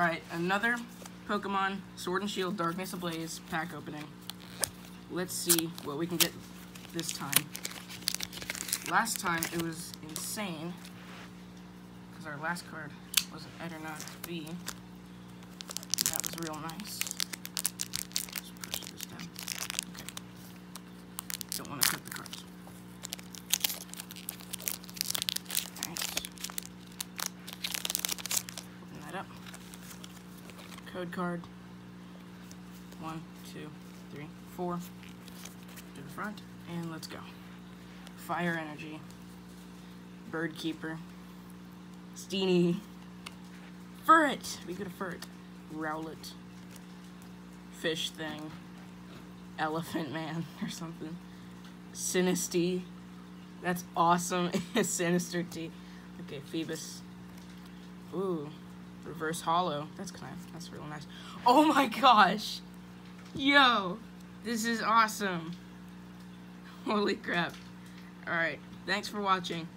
Alright, another Pokemon Sword and Shield Darkness Ablaze pack opening. Let's see what we can get this time. Last time it was insane because our last card was an Eternatus V. That was real nice. Okay. Don't want to cut the cards. Alright. Open that up. Code card. One, two, three, four. To the front. And let's go. Fire Energy. Bird Keeper. Steenee. Furret! We got a Furret. Rowlet. Fish Thing. Elephant Man or something. Sinistea. That's awesome. Sinister T. Okay, Phoebus. Ooh. Reverse Holo. That's kind of, that's real nice. Oh my gosh! Yo! This is awesome. Holy crap. Alright, thanks for watching.